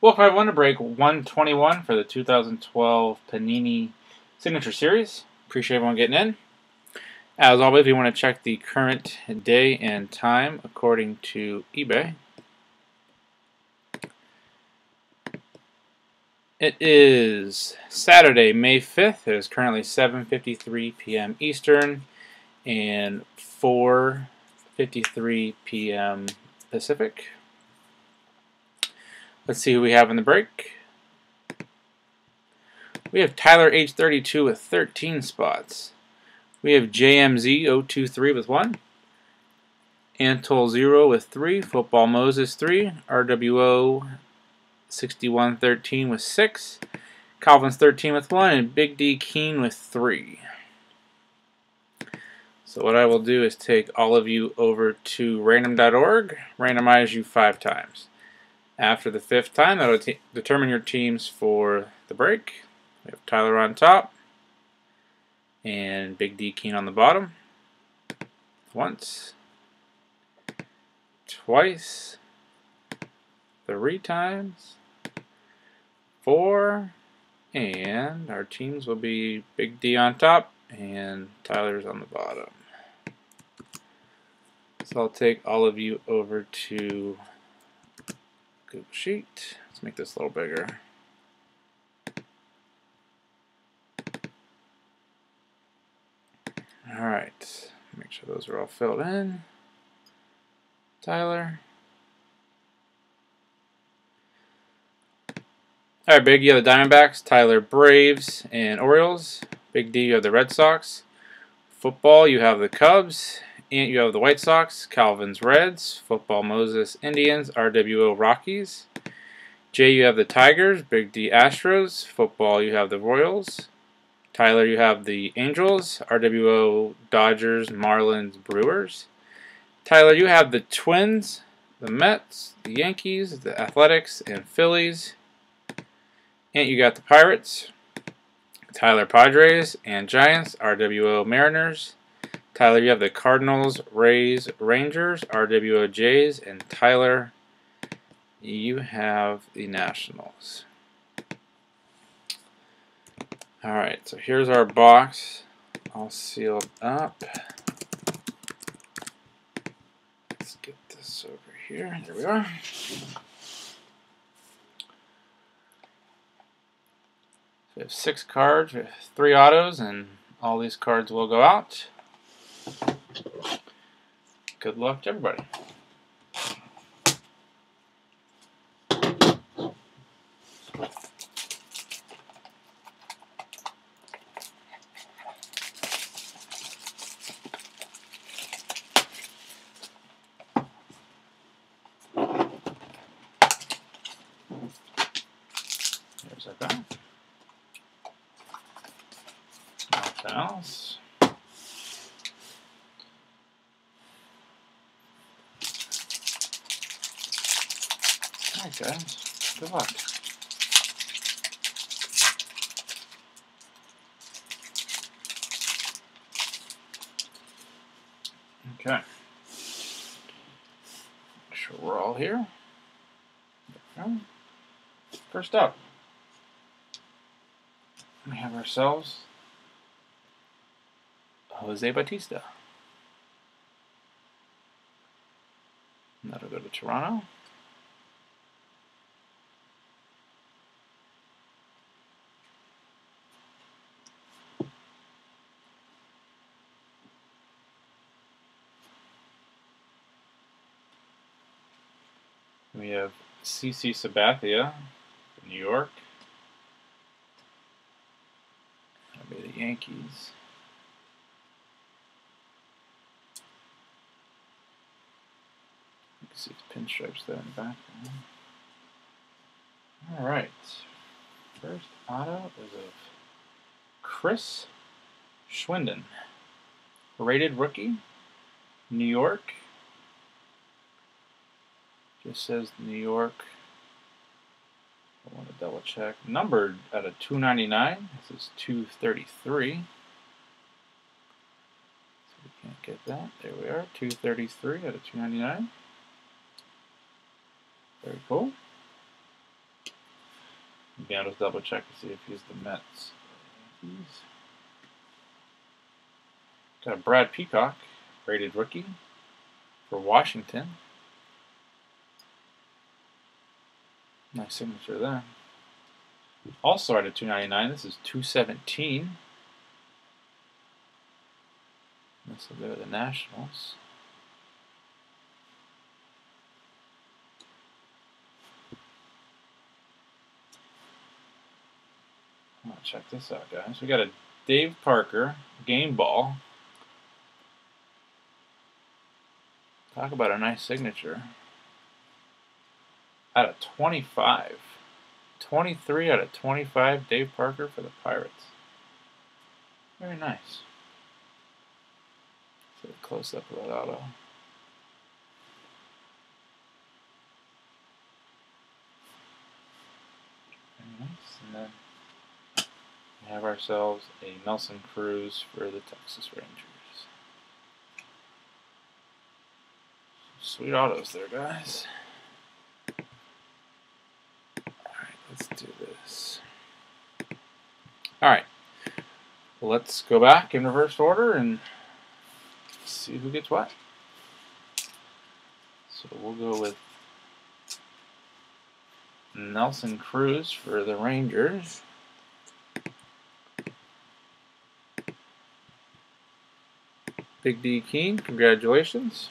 Welcome everyone to break 121 for the 2012 Panini Signature Series. Appreciate everyone getting in. As always, we want to check the current day and time according to eBay. It is Saturday, May 5th. It is currently 7.53 p.m. Eastern and 4.53 p.m. Pacific. Let's see who we have in the break. We have Tyler H32 with 13 spots. We have JMZ023 with 1. Antol 0 with 3. Football Moses 3. RWO 6113 with 6. Calvin's 13 with 1. And Big D Keen with 3. So what I will do is take all of you over to random.org, randomize you five times. After the fifth time, that'll determine your teams for the break. We have Tyler on top and Big D Keen on the bottom. Once, twice, three times, four, and our teams will be Big D on top and Tyler's on the bottom. So I'll take all of you over to Google Sheet. Let's make this a little bigger. All right, make sure those are all filled in. Tyler. All right, Big, you have the Diamondbacks, Tyler Braves, and Orioles. Big D, you have the Red Sox. Football, you have the Cubs, Ant, you have the White Sox, Calvin's Reds, Football Moses Indians, RWO Rockies. J, you have the Tigers, Big D Astros, Football, you have the Royals. Tyler, you have the Angels, RWO Dodgers, Marlins, Brewers. Tyler, you have the Twins, the Mets, the Yankees, the Athletics, and Phillies. And you got the Pirates. Tyler, Padres, and Giants, RWO Mariners. Tyler, you have the Cardinals, Rays, Rangers, RWO Jays, and Tyler, you have the Nationals. Alright, so here's our box all sealed up. Let's get this over here. There we are. We have six cards, we have three autos, and all these cards will go out. Good luck to everybody. There's that. Nothing else. Guys, good luck. Okay. Sure we're all here. First up, we have ourselves Jose Bautista. And that'll go to Toronto. We have CC Sabathia from New York. That'll be the Yankees. You can see the pinstripes there in the background. Alright. First auto is of Chris Schwinden. Rated rookie, New York. Just says New York. I want to double check. Numbered at a 299. This is 233. So we can't get that. There we are. 233 out of 299. Very cool. Maybe I'll just double check to see if he's the Mets. He's got Brad Peacock, rated rookie for Washington. Nice signature there. Also at a 299. This is 217. This will go to the Nationals. Check this out, guys. We got a Dave Parker game ball. Talk about a nice signature. Out of 25. 23 out of 25, Dave Parker for the Pirates. Very nice. A close up of that auto. Very nice. And then we have ourselves a Nelson Cruz for the Texas Rangers. Sweet autos there, guys. Alright, let's do this. Alright. Let's go back in reverse order and see who gets what. So we'll go with Nelson Cruz for the Rangers. Big D Keen, congratulations.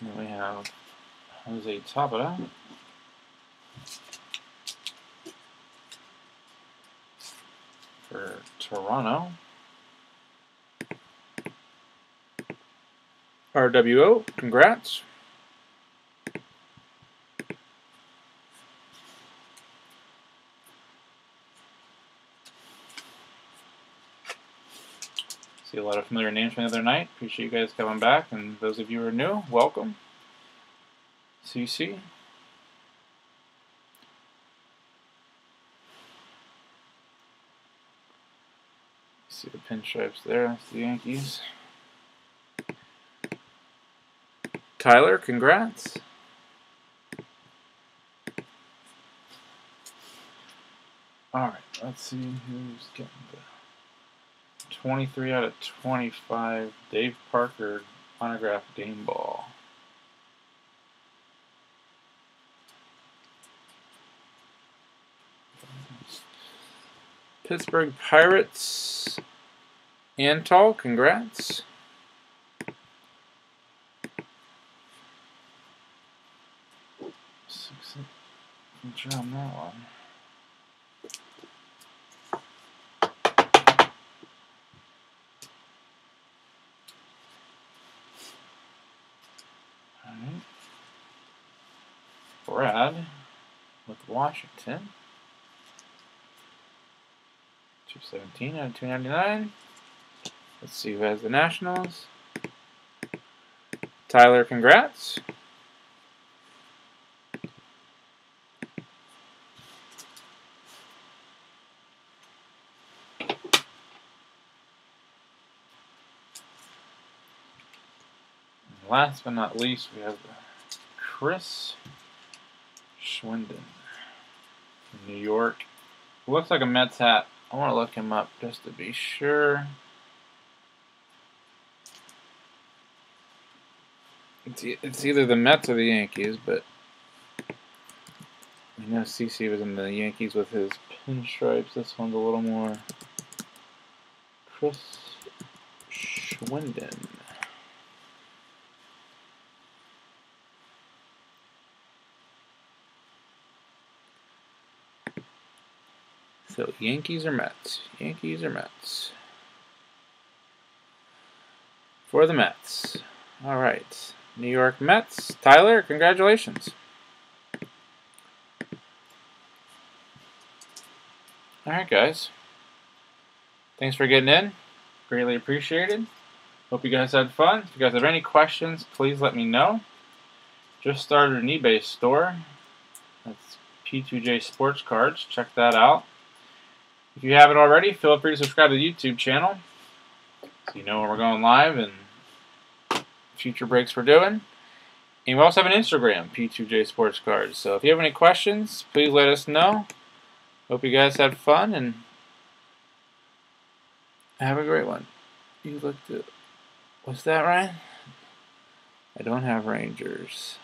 And we have Jose Tabata. For Toronto. RWO, congrats. See a lot of familiar names from the other night. Appreciate you guys coming back, and those of you who are new, welcome. CC. See the pinstripes there, that's the Yankees. Tyler, congrats. Alright, let's see who's getting the 23 out of 25 Dave Parker autograph game ball. Pittsburgh Pirates. Antal, congrats. Six on that one. Alright. Brad with Washington. 217 out of 299. Let's see who has the Nationals. Tyler, congrats. And last but not least, we have Chris Schwinden from New York. Looks like a Mets hat. I want to look him up just to be sure. It's, it's either the Mets or the Yankees, but I know CC was in the Yankees with his pinstripes. This one's a little more Chris Schwinden. So Yankees or Mets? Yankees or Mets? For the Mets. All right. New York Mets. Tyler, congratulations. All right, guys. Thanks for getting in. Greatly appreciated. Hope you guys had fun. If you guys have any questions, please let me know. Just started an eBay store. That's P2J Sports Cards. Check that out. If you haven't already, feel free to subscribe to the YouTube channel so you know when we're going live and future breaks we're doing. And we also have an Instagram, P2J Sports Cards. So if you have any questions, please let us know. Hope you guys had fun and have a great one. You looked at. What's that, Ryan? I don't have Rangers.